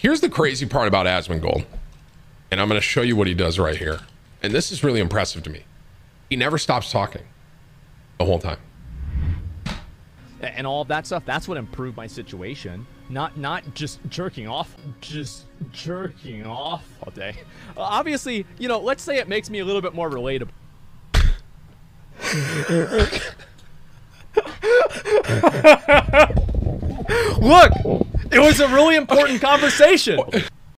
Here's the crazy part about Asmongold, and I'm going to show you what he does right here. And this is really impressive to me. He never stops talking the whole time. and all of that stuff that's what improved my situation not not just jerking off just jerking off all day obviously you know let's say it makes me a little bit more relatable look it was a really important conversation